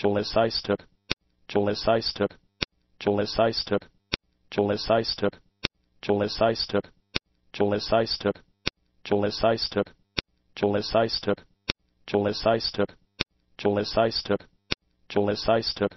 journalistic, journalistic, journalistic, journalistic, journalistic, journalistic, journalistic, journalistic, journalistic, journalistic, journalistic,